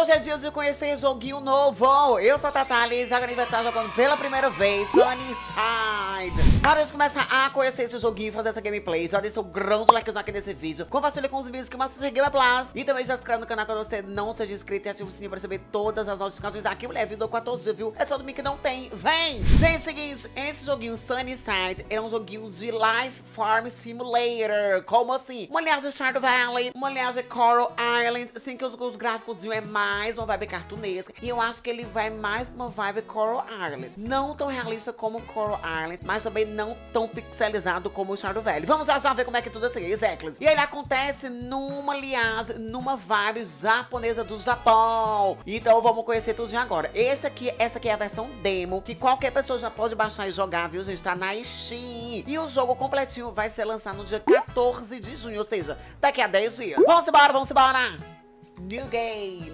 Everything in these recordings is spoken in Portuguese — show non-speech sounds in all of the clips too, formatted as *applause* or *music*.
Hoje é dia de conhecer joguinho novo. Eu sou a Tatalis, agora a gente vai estar jogando pela primeira vez Sunnyside. Para a gente começar a conhecer esse joguinho e fazer essa gameplay, já deixa o grande likezão aqui nesse vídeo. Compartilha com os vídeos que mostram Game Plus. E também já se inscreve no canal quando você não seja inscrito e ativa o sininho para receber todas as notificações aqui, mulher. Vídeo 14, viu? É só do que não tem. Vem! Gente, é o seguinte, esse joguinho Sunnyside é um joguinho de Life Farm Simulator. Como assim? Uma linhagem Stardew Valley, uma linhagem Coral Island, assim que os, os gráficos é mais uma vibe cartunesca. E eu acho que ele vai mais uma vibe Coral Island. Não tão realista como Coral Island, mas também não tão pixelizado como o Stardew Valley. Vamos lá já ver como é que tudo assim, Exactly. E ele acontece numa linhagem, numa vibe japonesa do Japão. Então vamos conhecer tudo de agora. Esse aqui, essa aqui é a versão demo, que qualquer pessoa já pode baixar e jogar, viu, gente? Tá na Steam. E o jogo completinho vai ser lançado no dia 14 de junho, ou seja, daqui a 10 dias. Vamos embora, vamos embora! New Game.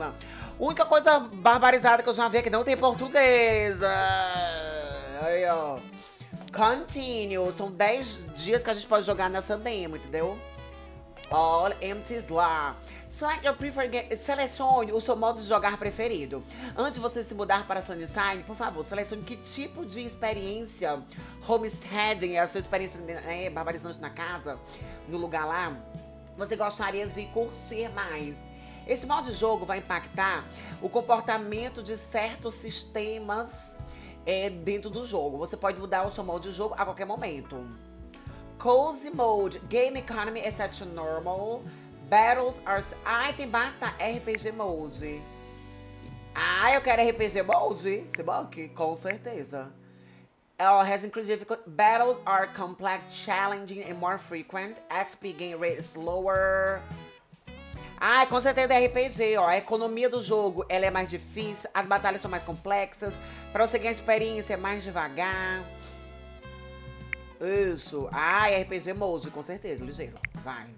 Única coisa barbarizada que eu já vi é que não tem portuguesa. Aí, ó. Continue. São 10 dias que a gente pode jogar nessa demo, entendeu? All empties lá. Select your preferred. Selecione o seu modo de jogar preferido. Antes de você se mudar para Sunnyside, por favor, selecione que tipo de experiência homesteading, a sua experiência né, barbarizante na casa, no lugar lá, você gostaria de curtir mais. Esse modo de jogo vai impactar o comportamento de certos sistemas é, dentro do jogo. Você pode mudar o seu modo de jogo a qualquer momento. Cozy Mode, Game Economy é set to normal. Battles are... Ai, tem bata RPG Mode. Ah, eu quero RPG Mode. Sibok, com certeza. Uh, has increased difficulty. Battles are complex, challenging and more frequent. XP gain rate is slower. Ah, com certeza é RPG, ó. A economia do jogo, ela é mais difícil, as batalhas são mais complexas, pra você ganhar experiência é mais devagar. Isso. Ah, RPG Mode, com certeza, ligeiro. Vai.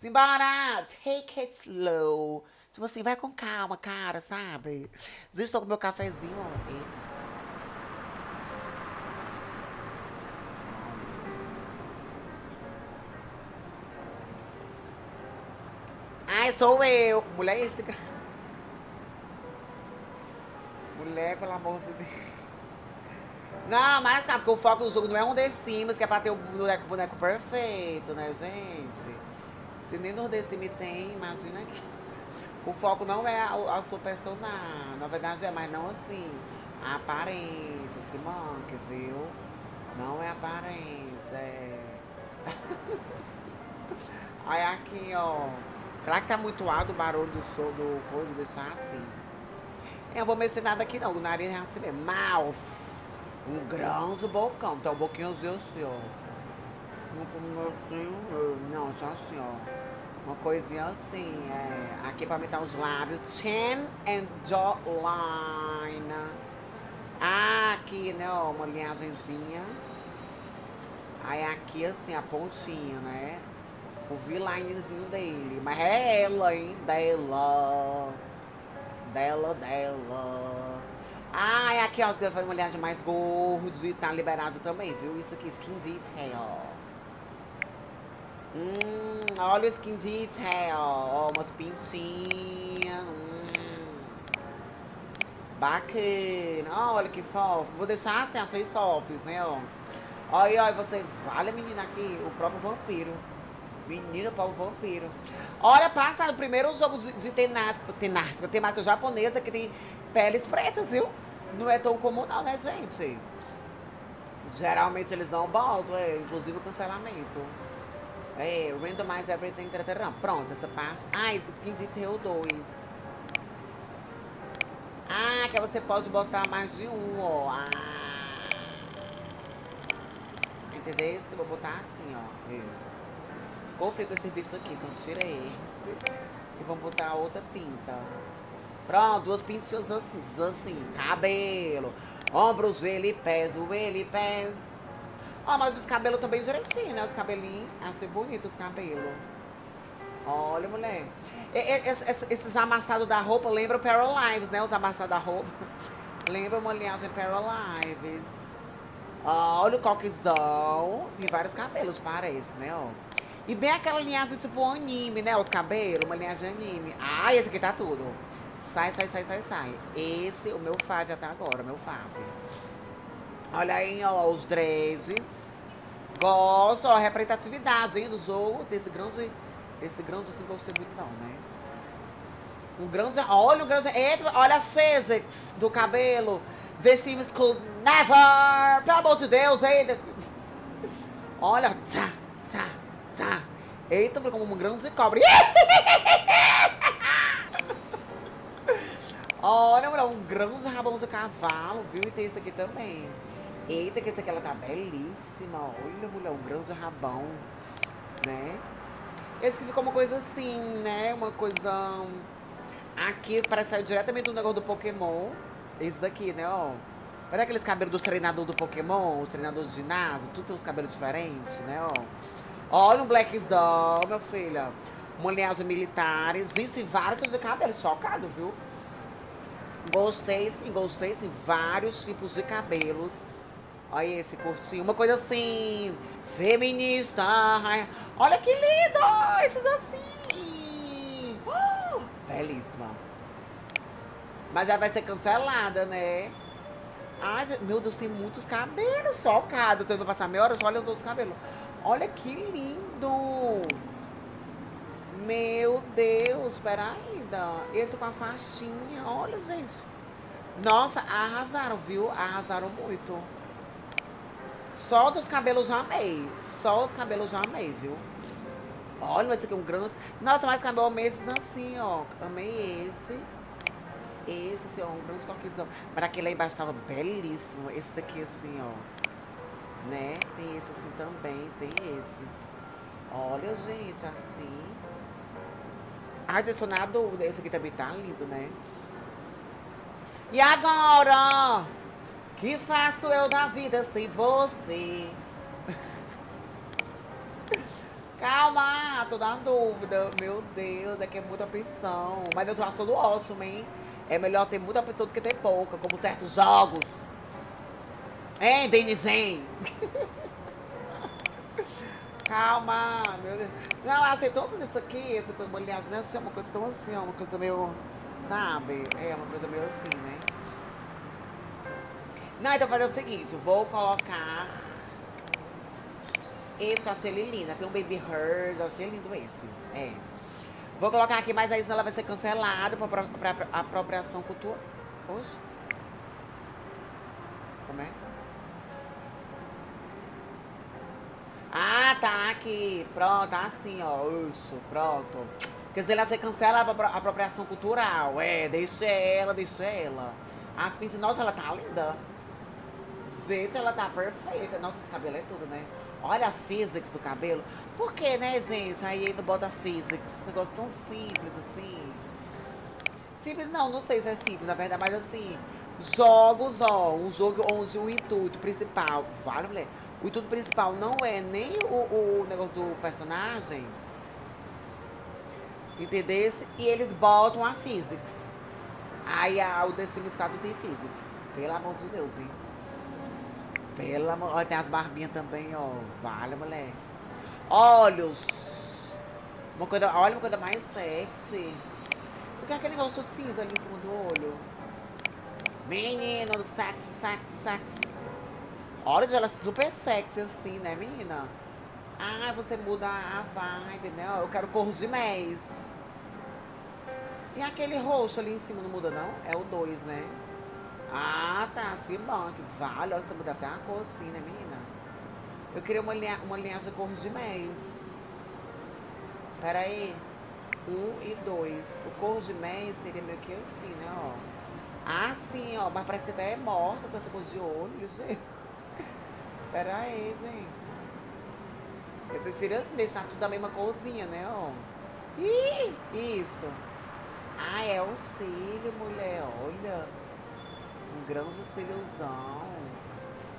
Simbora! Take it slow. Tipo assim, vai com calma, cara, sabe? Estou com meu cafezinho. Eita. Ai, sou eu. Mulher, esse. Mulher, pelo amor de Deus. Não, mas sabe, porque o foco do jogo não é um The Sims, que é pra ter o boneco, boneco perfeito, né, gente? Se nem no The Sims tem, imagina que. O foco não é a, a sua personagem. Na verdade é, mas não assim. A aparência, manca, viu? Não é aparência, é. *laughs* Aí aqui, ó. Será que tá muito alto o barulho do som do coisa? Deixar assim. Eu vou mexer nada aqui não, o nariz é assim mesmo. Mouth. Um grande bocão. Então, um boquinho assim, ó. Não, só assim, ó. Uma coisinha assim, é. Aqui pra aumentar os lábios. Chin and jawline. Ah, aqui, né, ó, uma linhagemzinha. Aí aqui, assim, a pontinha, né? O V-linezinho dele. Mas é ela, hein? Dela. Dela, dela. Ah, é aqui, ó. Se uma olhagem mais e tá liberado também, viu? Isso aqui, skin detail. Hum, olha o skin detail. Ó, umas pintinhas. Hum. Bacana. Olha que fofo. Vou deixar assim, achei fofos, né, ó. Olha, olha, você... Olha, menina, aqui, o próprio vampiro. Menina, Paulo Vampiro. Olha, passa no primeiro jogo de, de tenasca, tenasca, temática japonesa que tem peles pretas, viu? Não é tão comum não, né, gente? Geralmente eles dão baldo, é, inclusive o cancelamento. É, randomize everything, tarará. pronto, essa parte. Ai, skin detail 2. Ah, que você pode botar mais de um, ó. Ah. Entendeu? Vou botar assim, ó. Isso. Ficou feio esse serviço aqui, então tira esse. E vamos botar a outra pinta. Pronto, duas pintinhas assim, assim, cabelo, ombros, joelho e pés, joelho e pés. Ó, mas os cabelos também direitinho, né? Os cabelinhos, achei bonito os cabelos. Olha, mulher. Esses amassados da roupa lembram Paralives, né? Os amassados da roupa. *laughs* Lembra uma linhagem Paralives. Olha o coquezão. Tem vários cabelos, parece, né? Ó. E bem aquela linhagem tipo anime, né? O cabelo, uma linhagem anime. Ah, esse aqui tá tudo. Sai, sai, sai, sai, sai. Esse, o meu fave até agora, meu fave. Olha aí, ó, os dresses. Gosto, ó, representatividade, hein, do jogo. Desse grande, desse grande eu não gostei muito não, né? Um grande, olha o grande, olha a physics do cabelo. The Sims Could Never! Pelo amor de Deus, hein? *laughs* Olha, tchá, tchá, tchá. Eita, como um grande cobra. *laughs* Olha, mulher, um grande rabão de cavalo, viu? E tem esse aqui também. Eita, que esse aqui ela tá belíssima. Olha, mulher, um grande rabão, né? Esse aqui ficou uma coisa assim, né? Uma coisa... Aqui parece sair diretamente do negócio do Pokémon. Esse daqui, né, ó. Olha aqueles cabelos dos treinadores do Pokémon, os treinadores de ginásio, tudo tem uns cabelos diferentes, né, ó. Olha um blackzão, meu filho. Uma linhagem militar. Gente, vários tipos de cabelo. Chocado, viu? Gostei, sim, gostei, sim. Vários tipos de cabelos. Olha esse curtinho. Uma coisa assim, feminista. Olha que lindo! Esses assim. Uh, belíssima. Mas ela vai ser cancelada, né? Ai, meu Deus, tem muitos cabelos. Chocado. Tô indo passar meia hora só olhando os cabelos. Olha que lindo. Meu Deus, peraí. Esse com a faixinha. Olha, gente. Nossa, arrasaram, viu? Arrasaram muito. Só dos cabelos já amei. Só os cabelos já amei, viu? Olha, esse aqui é um grande. Nossa, mas cabelo amei esses assim, ó. Amei esse. Esse, assim, ó, um grande coquezão. Mas aquele lá embaixo tava belíssimo. Esse daqui, assim, ó. Né? Tem esse assim também. Tem esse. Olha, gente, assim. Ai, gente, tô na dúvida. Esse aqui também tá lindo, né? E agora? Que faço eu da vida sem você? *laughs* Calma, tô na dúvida. Meu Deus, é que é muita opção. Mas eu tô achando ótimo, hein? É melhor ter muita opção do que ter pouca, como certos jogos. Hein, Denizen? Calma, meu Deus. Não, achei tanto nisso aqui, essa coisa molhada, né? Assim, uma coisa tão assim, uma coisa meio. Sabe? É uma coisa meio assim, né? Não, então fazer o seguinte, vou colocar. Esse que eu achei ele lindo. Tem um Baby Hers, eu achei lindo esse. É. Vou colocar aqui, mas aí senão ela vai ser cancelada pra apropriação cultural. Oxe. Como é? Ah, tá Pronto, assim, ó. Isso, pronto. Quer dizer, ela se cancela a apropriação cultural. É, deixa ela, deixa ela. A Pinto, nossa, ela tá linda. Gente, ela tá perfeita. Nossa, esse cabelo é tudo, né? Olha a physics do cabelo. Por que, né, gente? Aí ainda bota physics. Negócio tão simples, assim. Simples não, não sei se é simples, na verdade, mas assim... Jogos, ó. Um jogo onde o intuito principal... Vale, mulher? O intuito principal não é nem o, o negócio do personagem. Entendeu? E eles botam a physics. Aí a, o The Sims 4 tem physics. Pelo amor de Deus, hein? Pelo amor... Olha, tem as barbinhas também, ó. Vale, mulher. Olhos. Uma coisa... Olha uma coisa mais sexy. Por que aquele negócio cinza ali em cima do olho? Menino, sexy, sexy, sexy. Olha, ela é super sexy assim, né, menina? Ah, você muda a vibe, né? Eu quero cor de mês. E aquele roxo ali em cima não muda, não? É o 2, né? Ah, tá. Assim, bom. Que vale. Olha, você muda até a cor assim, né, menina? Eu queria uma, linha, uma linhagem de cor de mês. Pera aí. Um e dois. O cor de mês seria meio que assim, né, ó. Ah, sim, ó. Mas parece que até é morta com essa cor de olho, gente. Pera aí, gente. Eu prefiro assim, deixar tudo da mesma corzinha, né, ó. Ih, isso. Ah, é o cílio, mulher, olha. Um grande cíliozão.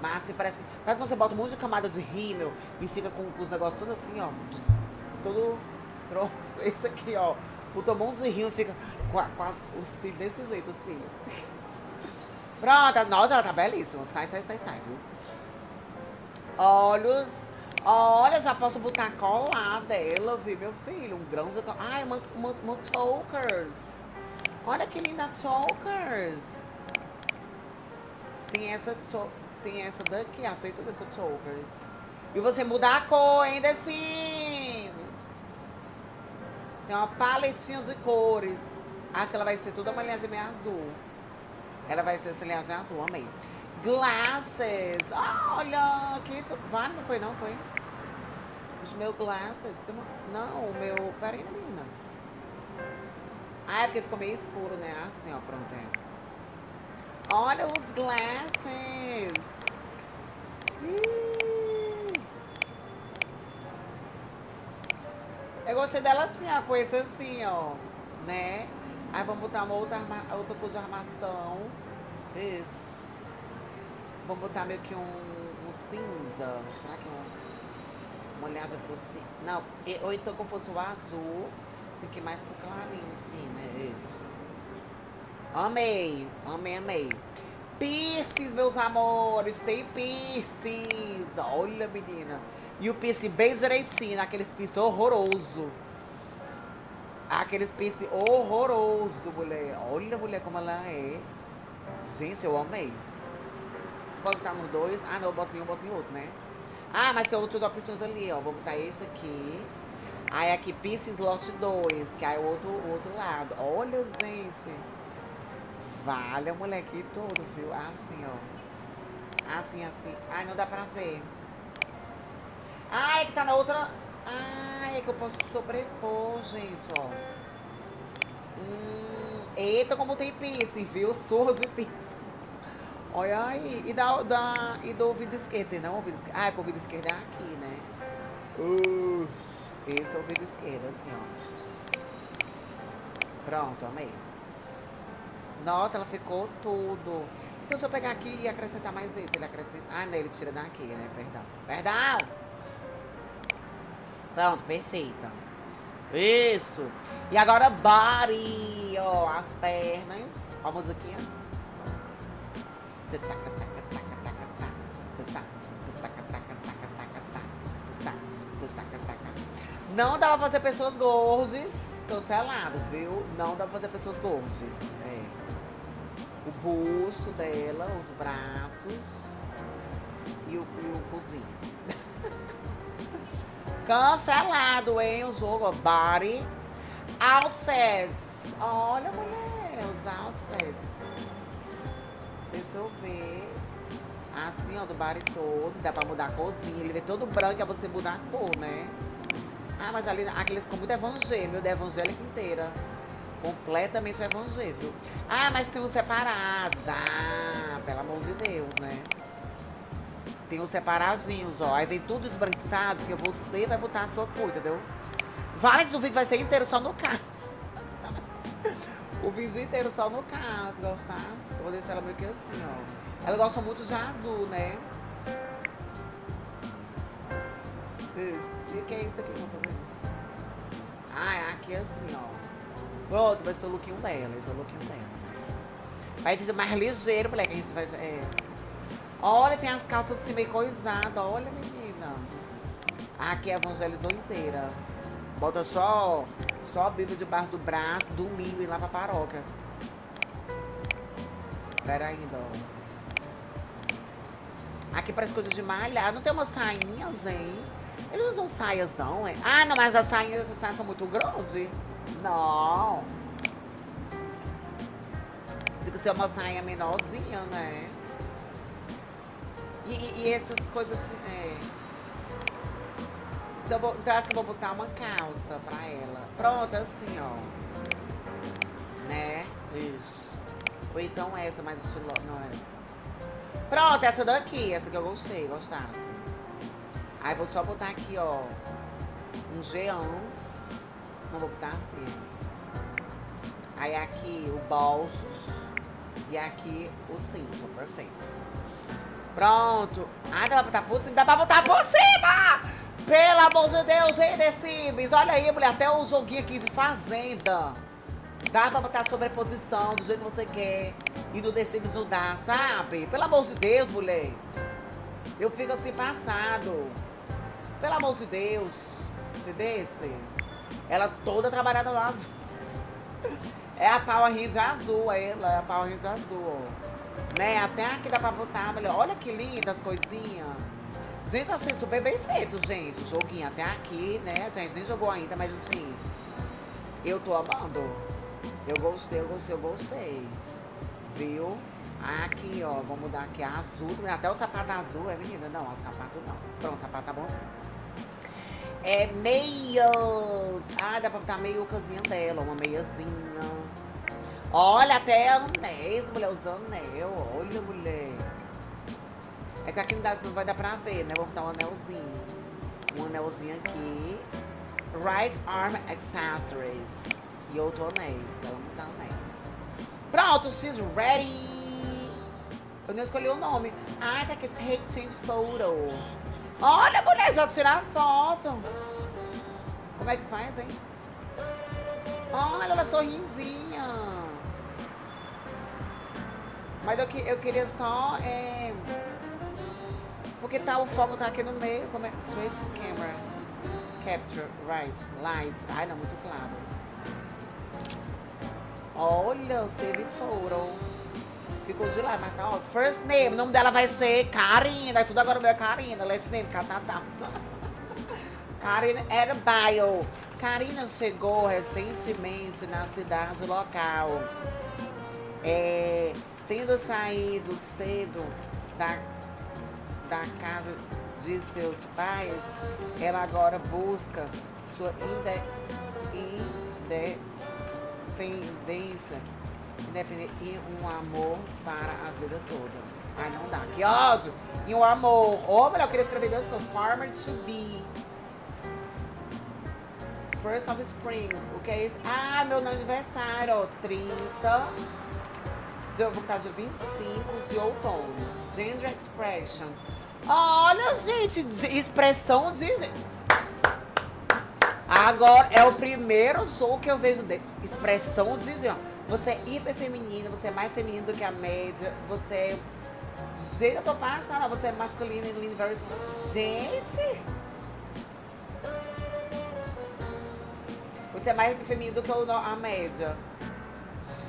Mas assim, parece, parece quando você bota um monte de camada de rímel e fica com, os negócios todos assim, ó. Todo tronço. *laughs* Esse aqui, ó. Puta um monte de rímel fica com, a, com as, o cílio desse jeito, assim. *laughs* Pronto, nossa, ela tá belíssima. Sai, sai, sai, sai, viu? Olhos. Olha, já posso botar colar dela, viu, meu filho? Um grão de... Ai, uma, uma, uma chokers. Olha que linda chokers. Tem essa, tem essa daqui, aceito dessa chokers. E você muda a cor ainda assim. Tem uma paletinha de cores. Acho que ela vai ser toda uma linhagem meio azul. Ela vai ser essa linhagem azul, amei. Glasses. Olha, que... Vai, não foi não, foi? Os meus glasses. Não, o meu... Peraí, menina. Ah, é porque ficou meio escuro, né? Assim, ó, pronto. É. Olha os glasses. Eu gostei dela assim, ó, com esse assim, ó, né? Aí vamos botar uma outra, outra cor de armação. Isso. Vamos botar meio que um, um cinza. Será que é um, uma olhada cima? Não, ou então como fosse o azul. Assim, que é mais pro clarinho, assim, né? Isso. Amei, amei, amei. Piercings, meus amores, tem piercings. Olha, menina. E o piercing bem direitinho, aqueles piercing horroroso. Aqueles piercing horroroso, mulher. Olha, mulher, como ela é. Gente, eu amei. Quando tá nos dois. Ah, não, eu boto em um, boto em outro, né? Ah, mas tem outro opções ali, ó. Vou botar esse aqui. Aí aqui, piercing slot 2, que aí o outro, outro lado. Olha, gente. Vale a mulher aqui tudo, viu? Assim, ó. Assim, assim. Ai, não dá pra ver. Ah, é que tá na outra... Ah, é que eu posso sobrepor, gente, ó. Hum, eita, como tem piercing, viu? Surros de piercing. Olha aí. E, da, da, e do ouvido esquerdo, tem não? Ouvido esquerdo. Ah, é que o ouvido esquerdo é aqui, né? Uh, esse é o ouvido esquerdo, assim, ó. Pronto, amei. Nossa, ela ficou tudo. Então, se eu pegar aqui e acrescentar mais esse, ele acrescenta... Ah, não, ele tira daqui, né? Perdão. Perdão! Pronto, perfeita. Isso. E agora body, ó, as pernas. Ó a musiquinha. Não dá pra fazer pessoas gordas. Cancelado, viu? Não dá pra fazer pessoas gordas. É o busto dela, os braços e o, e o cozinho. *laughs* Cancelado, hein? O jogo, body. Outfits. Olha, mulher, os outfits. Deixa eu ver. Assim, ó, do body todo. Dá pra mudar a corzinha. Ele vê todo branco, é você mudar a cor, né? Ah, mas ali, aquele ficou muito evangélico, evangélica inteira completamente evangélico. Ah, mas tem os separados. Ah, pelo amor de Deus, né? Tem os separadinhos, ó. Aí vem tudo esbranquiçado, que você vai botar a sua cor, entendeu? Vale o vídeo vai ser inteiro só no caso. O vídeo inteiro só no caso, gostasse? Eu vou deixar ela meio que assim, ó. Ela gosta muito de azul, né? Isso. E o que é isso aqui? Tô vendo. Ah, é aqui assim, ó. Pronto, vai ser o lookinho dela, esse é o lookinho dela. Vai dizer mais ligeiro, moleque, a gente vai... É. Olha, tem as calças assim meio coisadas, olha, menina. Aqui é evangelizou inteira. Bota só, só a Bíblia debaixo do braço, domingo e lá pra paróquia. Pera ainda, ó. Aqui parece coisa de malhar. Não tem umas sainhas, hein? Eles usam saias, não, é? Ah, não, mas as sainhas, essas saias são muito grandes. Não. Digo ser uma saia menorzinha, né? E, e, essas coisas é. Então, vou, então acho que vou botar uma calça pra ela. Pronto, assim, ó. Né? Isso. Ou então essa mais estilosa, não é? Pronto, essa daqui, essa que eu gostei, gostasse. Aí vou só botar aqui, ó. Um geão não vou botar assim. Aí aqui o bolsos e aqui o cinto, perfeito. Pronto. Ah, dá pra botar por cima? Dá pra botar por cima! Pelo amor de Deus, The Olha aí, mulher, até o joguinho aqui de fazenda. Dá pra botar sobreposição do jeito que você quer. E no The Sims não dá, sabe? Pelo amor de Deus, mulher. Eu fico assim passado. Pelo amor de Deus. Entendeu? Ela toda trabalhada no *laughs* azul. É a Power Rangers azul, ela. É a Power Rangers azul, ó. Né? Até aqui dá pra botar, melhor. Olha que linda as coisinhas. Gente, assim, super bem feito, gente. Joguinho até aqui, né? A gente nem jogou ainda, mas assim... Eu tô amando. Eu gostei, eu gostei, eu gostei. Viu? Aqui, ó, vamos mudar aqui a azul. Até o sapato azul, é menina? Não, o sapato não. Pronto, o sapato tá bom. É meias. Ah, dá pra botar a meiucazinha dela, uma meiazinha. Olha, até anéis, mulher, os anel. Olha, mulher. É que aqui não, vai dar pra ver, né? Vou botar um anelzinho. Um anelzinho aqui. Right Arm Accessories. E outro anéis. Vamos botar. Pronto, she's ready. Eu não escolhi o nome. Ah, tá aqui, take change photo. Olha, mulher, só tirar foto. Como é que faz, hein? Olha, ela sorrindinha. Mas eu, eu queria só... É... Porque tá, o foco tá aqui no meio. Como é? Switch camera. Capture, right, light. Ai, não, muito claro. Olha, save photo. Ficou de lá, mas tá, ó. First name, o nome dela vai ser Karina. Tudo agora meu é Karina. Last name, Catatá. *laughs* Karina Bio. Karina chegou recentemente na cidade local. É, tendo saído cedo da, da casa de seus pais, ela agora busca sua independência independente e um amor para a vida toda. Ai, não dá. Que ódio! E um amor. Ou melhor, eu queria escrever dois coisas. Farmer to be. First of Spring. O que é isso? Ah, meu aniversário. 30. Eu vou botar dia 25 de outono. Gender Expression. Olha, gente. Expressão de... Agora, é o primeiro show que eu vejo de expressão de... Você é hiper feminino, você é mais feminino do que a média, você é. Gente, eu tô passando, você é masculino e very Gente! Você é mais feminino do que a média.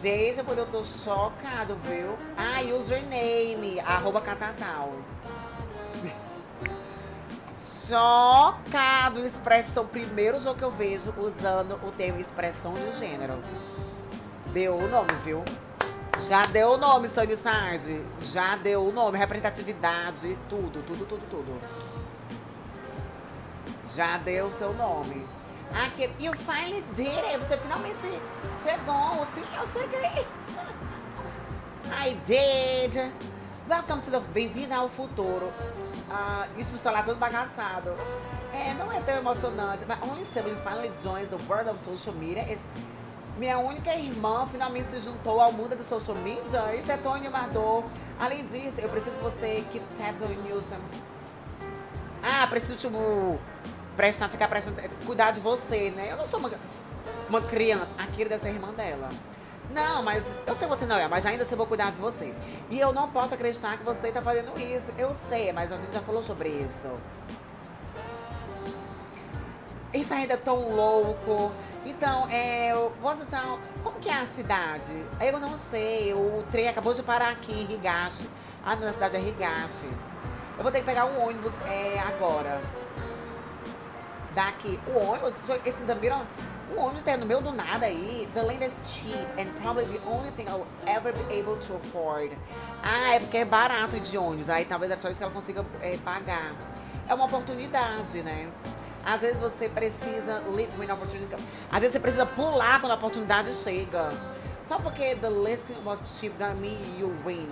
Gente, eu tô chocado, viu? Ah, username, arroba catatal. Chocado, expressão. Primeiro jogo que eu vejo usando o termo expressão de gênero. Deu o nome, viu? Já deu o nome, Sunnyside. Já deu o nome, representatividade, tudo, tudo, tudo, tudo. Já deu o seu nome. Aqui, you finally did it. Você finalmente chegou. Sim, eu cheguei. *laughs* I did. Welcome to the... Bem-vindo ao futuro. Uh, isso está lá todo bagaçado. É, não é tão emocionante. But only sibling finally joins the world of social media. It's minha única irmã finalmente se juntou ao mundo do social media. Isso é tão animador. Além disso, eu preciso que você keep tabs on news. Ah, preciso, tipo, prestar, ficar prestando, cuidar de você, né? Eu não sou uma, uma criança. Aquilo deve ser irmã dela. Não, mas eu sei você não é, mas ainda assim eu vou cuidar de você. E eu não posso acreditar que você tá fazendo isso. Eu sei, mas a gente já falou sobre isso. Isso ainda é tão louco. Então, é, Rosação, como que é a cidade? Eu não sei, o trem acabou de parar aqui em Rigache. Ah, na cidade é Rigache. Eu vou ter que pegar um ônibus é, agora. Daqui. O ônibus, esse Damiro, o ônibus tá no meio do nada aí. The is cheap and probably the only thing I'll ever be able to afford. Ah, é porque é barato de ônibus. Aí talvez é só isso que ela consiga é, pagar. É uma oportunidade, né? Às vezes você precisa win opportunity. Às vezes você precisa pular quando a oportunidade chega. Só porque the listing was cheap doesn't mean you win.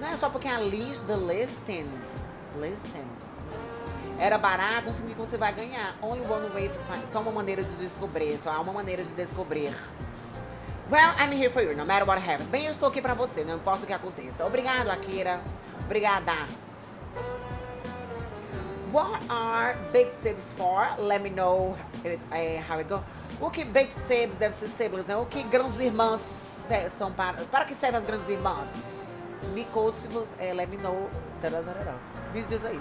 Não é só porque a list, the listing, listing, era barato, não significa que você vai ganhar. Only one way to find. Só uma maneira de descobrir. Só há uma maneira de descobrir. Well, I'm here for you, no matter what happens. Bem, eu estou aqui pra você, não importa o que aconteça. Obrigado, Akira. Obrigada. What are big sibs for? Let me know uh, how it goes. O que big sibs deve ser siblings, né? O que grandes irmãs são para... Para que servem as grandes irmãs? Me conte. É, let me know. Vídeos aí.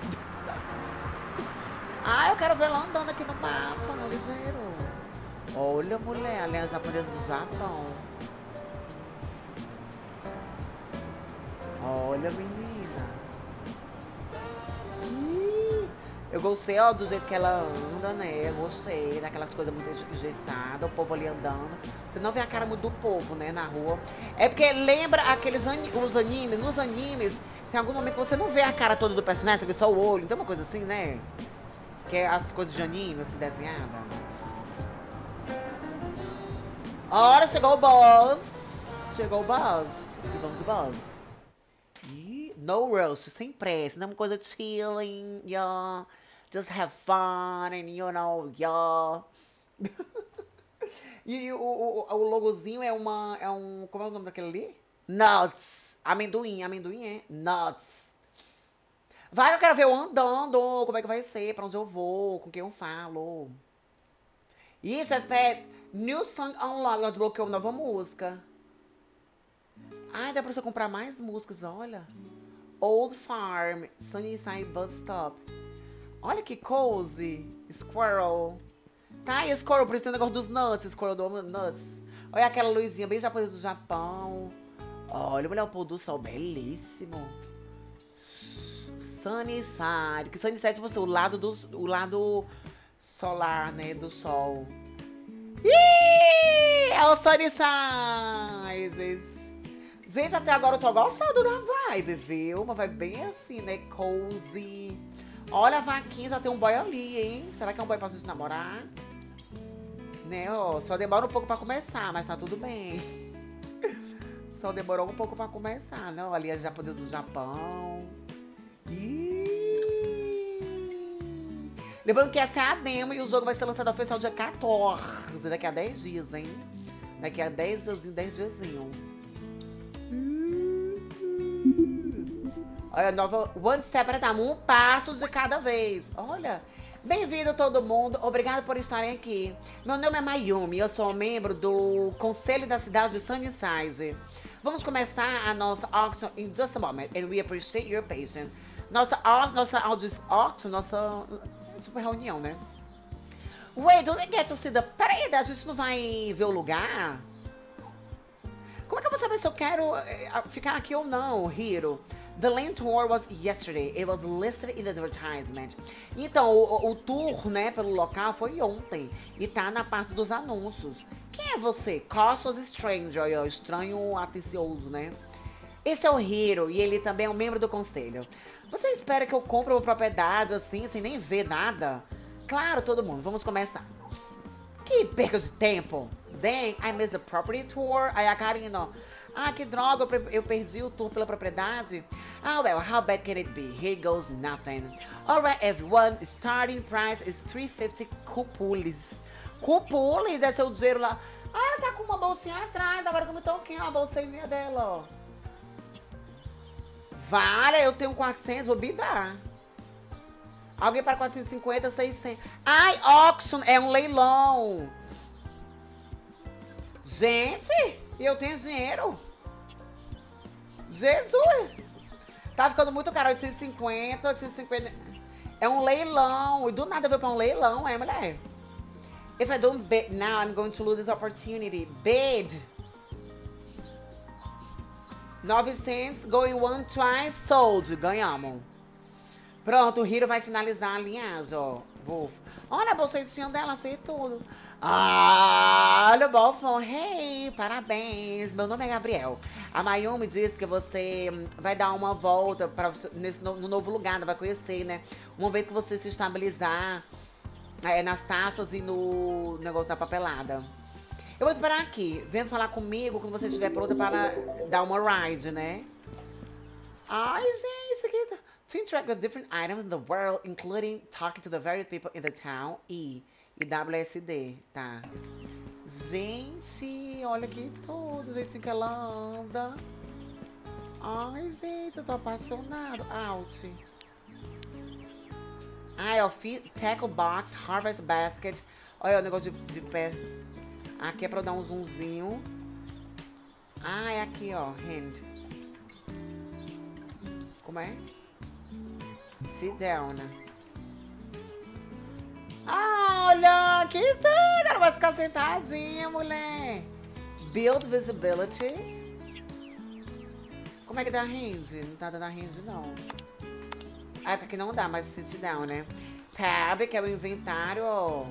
Ah, eu quero ver ela andando aqui no mapa, no ligeiro. Olha, mulher, aliança japonesa do Japão. Olha, menina. Eu gostei, ó, do jeito que ela anda, né? Gostei, daquelas coisas muito engessadas, o povo ali andando. Você não vê a cara muito do povo, né, na rua. É porque lembra aqueles os animes, nos animes, tem algum momento que você não vê a cara toda do personagem, você vê só o olho, tem uma coisa assim, né? Que é as coisas de anime, assim, desenhada. Ora, chegou o boss. Chegou o boss. E vamos de boss. E no rush, sem pressa, não é uma coisa chilling, yeah. Just have fun and you know, yeah. *laughs* e o, o, o logozinho é uma. É um. Como é o nome daquele ali? Nuts. Amendoim, amendoim é nuts. Vai, eu quero ver eu andando, como é que vai ser, pra onde eu vou, com quem eu falo. Isso é pé. New Song Unlock, nós desbloqueou nova música. Ai, dá pra você comprar mais músicas, olha. Old Farm, Sunnyside Bus Stop. Olha que cozy. Squirrel. Tá, e Squirrel, por isso tem o negócio dos nuts, Squirrel do nuts. Olha aquela luzinha bem japonesa do Japão. Olha, o pôr do sol, belíssimo. Sunnyside. Que Sunnyside, tipo assim, o lado, do, o lado solar, né, do sol. Ih, é o Sunnyside. Gente, até agora eu tô gostando da vibe, viu? Uma vibe bem assim, né, cozy. Olha a vaquinha, já tem um boy ali, hein? Será que é um boy pra gente namorar? Né, ó, só demora um pouco pra começar, mas tá tudo bem. *laughs* Só demorou um pouco pra começar, né? Ali as japonesas do Japão. Lembrando que essa é a demo e o jogo vai ser lançado oficial dia 14. Daqui a 10 dias, hein? Daqui a 10 dias, 10 dias. Olha, nova One Step at um passo de cada vez. Olha, bem-vindo todo mundo, obrigado por estarem aqui. Meu nome é Mayumi, eu sou membro do Conselho da Cidade de Sunnyside. Vamos começar a nossa auction in just a moment, and we appreciate your patience. Nossa nossa auction, nossa tipo reunião, né? Wait, don't get to see the... Peraí, a gente não vai ver o lugar? Como é que eu vou saber se eu quero eh, ficar aqui ou não, Hiro? The land tour was yesterday. It was listed in the advertisement. Então, o, o, tour, né, pelo local foi ontem. E tá na parte dos anúncios. Quem é você? Cautious Stranger, estranho atencioso, né? Esse é o Hiro e ele também é um membro do conselho. Você espera que eu compre uma propriedade assim, sem nem ver nada? Claro, todo mundo. Vamos começar. Que perca de tempo. Then I missed the property tour. Aí a Karina, ah, que droga, eu perdi o tour pela propriedade. Ah, well, how bad can it be? Here goes nothing. Alright, everyone, starting price is 350 cupules. Cupules é seu dinheiro lá. Ah, ela tá com uma bolsinha atrás, agora como tô aqui, a bolsinha dela, ó. Vale, eu tenho 400, vou bidar. Alguém para 450, 600. Ai, auction, é um leilão. Gente, eu tenho dinheiro. Jesus. Tá ficando muito caro, 850, 850. É um leilão. E do nada veio pra um leilão, é, mulher? If I don't bid now, I'm going to lose this opportunity. Bid. 900, going one twice, sold. Ganhamos. Pronto, o Hiro vai finalizar a linhagem, ó. Wolf. Olha a bolsetinha dela, sei tudo. Ah, olha o bofão. Hey, parabéns. Meu nome é Gabriel. A Mayumi disse que você vai dar uma volta pra, nesse, no, no novo lugar, vai conhecer, né? Uma vez que você se estabilizar é, nas taxas e no negócio da papelada. Eu vou esperar aqui. Venha falar comigo quando você estiver pronta para dar uma ride, né? Ai, gente, isso aqui tá... To interact with different items in the world, including talking to the various people in the town. E WSD, tá? Gente, olha aqui tudo, gente, que ela anda. Ai, gente, eu tô apaixonado. Out. Ai, ó, Tackle Box, Harvest Basket. Olha o negócio de, de pé. Aqui é pra eu dar um zoomzinho. Ah, é aqui, ó. Hand. Como é? Sit down. Olha, que tudo! Ela vai ficar sentadinha, mulher. Build visibility. Como é que dá range? Não tá dando range, não. Ah, porque não dá mais sit down, né? Tab, que é o inventário, ó.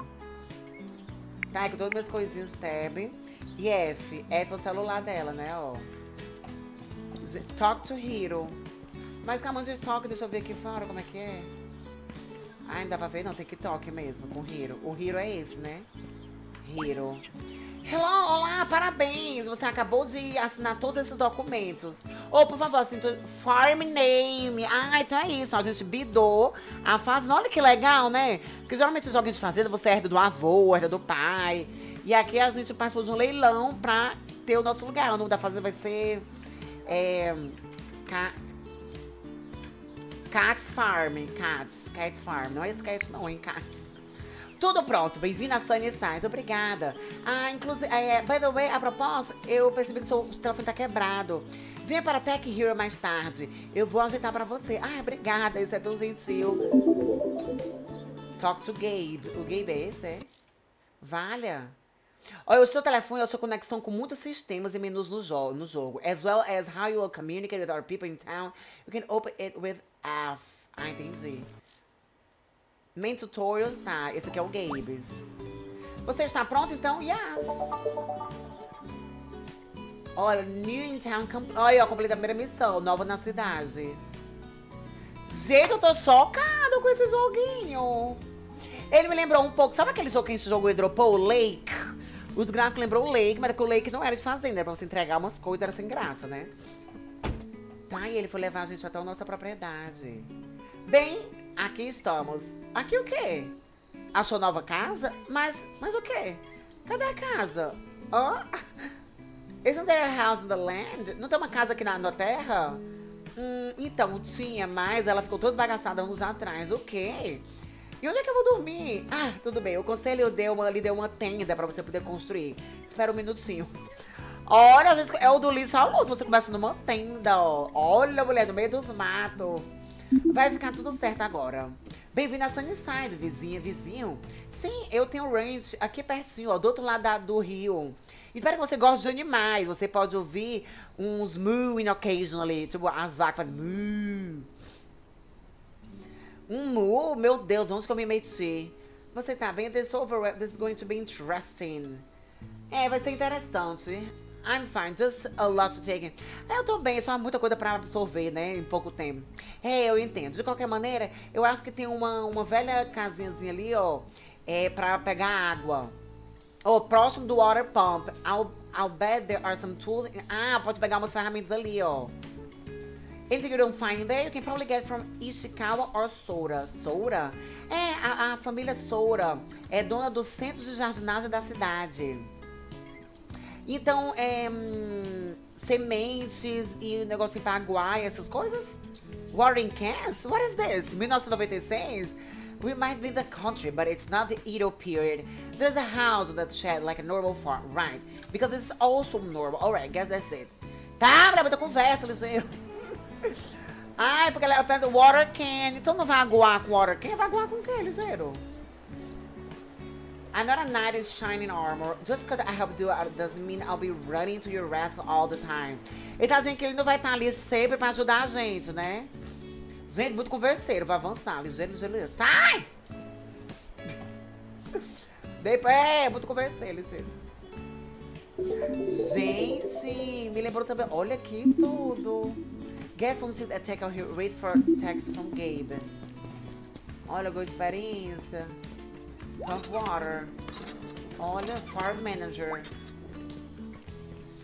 Tá, com todas as minhas coisinhas tab. E F. F é o celular dela, né, ó. Talk to Hero. Mas calma de talk, deixa eu ver aqui fora como é que é. Ah, não dá pra ver não, tem que talk mesmo com Hero. O Hero é esse, né? Hero. Hello, olá, parabéns! Você acabou de assinar todos esses documentos. Ô, oh, por favor, assim, farm name. Ah, então é isso. A gente bidou a fazenda. Olha que legal, né? Porque geralmente os jogos de fazenda você herda do avô, herda do pai. E aqui a gente passou de um leilão pra ter o nosso lugar. O nome da fazenda vai ser. É. Ca... Cats Farm. Cats. Cats Farm. Não é cat, não, hein? Cats. Tudo pronto, bem-vindo a Sunnyside, obrigada. Ah, inclusive, é, by the way, a propósito, eu percebi que seu telefone tá quebrado. Venha para Tech Hero mais tarde. Eu vou ajeitar para você. Ah, obrigada, isso é tão gentil. Talk to Gabe. O Gabe é esse, é? Valha. Olha, o seu telefone é a sua conexão com muitos sistemas e menus no, jo no jogo. As well as how you will communicate with our people in town. You can open it with F. Ah, entendi. Main Tutorials, tá. Esse aqui é o Gabes. Você está pronto, então? Yes! Olha, New in Town... Olha, eu completei a primeira missão. Nova na cidade. Gente, eu tô chocada com esse joguinho. Ele me lembrou um pouco... Sabe aquele jogo que a gente jogou e dropou? O Lake? Os gráficos lembrou o Lake, mas é que o Lake não era de fazenda. Era pra você entregar umas coisas, era sem graça, né? Tá, e ele foi levar a gente até a nossa propriedade. Bem, aqui estamos. Aqui o quê? A sua nova casa? Mas, mas o quê? Cadê a casa? Oh? Isn't there a house in the land? Não tem uma casa aqui na, na terra? Hum, então, tinha, mas ela ficou toda bagaçada anos atrás. O quê? E onde é que eu vou dormir? Ah, tudo bem. O conselho deu uma, lhe deu uma tenda pra você poder construir. Espera um minutinho. Olha, às vezes é o do lixo almoço. Você começa numa tenda, ó. Olha, mulher, no meio dos matos. Vai ficar tudo certo agora. Bem-vindo a Sunnyside, vizinha, vizinho. Sim, eu tenho um ranch aqui pertinho, ó, do outro lado da, do rio. E para que você gosta de animais, você pode ouvir uns mooing occasionally, tipo as vacas fazem moo. Um moo, meu Deus, onde que eu me meti? Você tá vendo? This, over, this is going to be interesting. É, vai ser interessante. I'm fine, just a lot to take in. Eu tô bem, só há muita coisa pra absorver, né, em pouco tempo. É, eu entendo. De qualquer maneira, eu acho que tem uma, uma velha casinhazinha ali, ó, é, pra pegar água. Ó, oh, próximo do water pump. I'll, I'll bet there are some tools. Ah, pode pegar umas ferramentas ali, ó. Anything you don't find there, you can probably get from Ishikawa or Sora. Sora? É, a, a família Sora é dona do centro de jardinagem da cidade. Então, é, hum, sementes e negócio para aguar, essas coisas. Warren cans? What is this? 1996? We might be the country, but it's not the Edo period. There's a house that shed like a normal farm, right? Because it's also normal. Alright, guess that's it. Tá, pra muita conversa, ligeiro. *laughs* Ai, porque ela pede water can. Então não vai aguar com water can? Vai aguar com o quê, ligeiro? I'm not a knight in shining armor. Just because I help you out doesn't mean I'll be running to your rescue all the time. Ele tá dizendo que ele não vai estar ali sempre pra ajudar a gente, né? Gente, muito converseiro. Vai avançar. Ligeiro, ligeiro, ligeiro. Sai! *laughs* Depois, é, muito converseiro, ligeiro. Gente, me lembrou também. Olha aqui tudo. Get from the attack here. Wait for text from Gabe. Olha, boa experiência. Pump water. Olha, farm manager.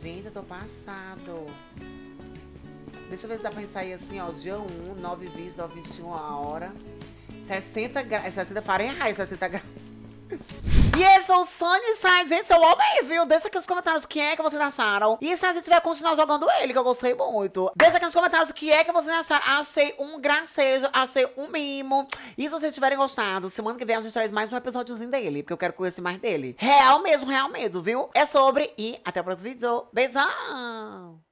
Gente, eu tô passado. Deixa eu ver se dá pra sair assim, ó. Dia 1, 9 20, 9 21 a hora. 60 graus. 60 Fahrenheit, 60 graus. E esse foi o Sunnyside, gente, eu amei, viu? Deixa aqui nos comentários o que é que vocês acharam. E se a gente vai continuar jogando ele, que eu gostei muito. Deixa aqui nos comentários o que é que vocês acharam. Achei um gracejo, achei um mimo. E se vocês tiverem gostado, semana que vem a gente traz mais um episódiozinho dele, porque eu quero conhecer mais dele. Real mesmo, real mesmo, viu? É sobre e até o próximo vídeo. Beijão!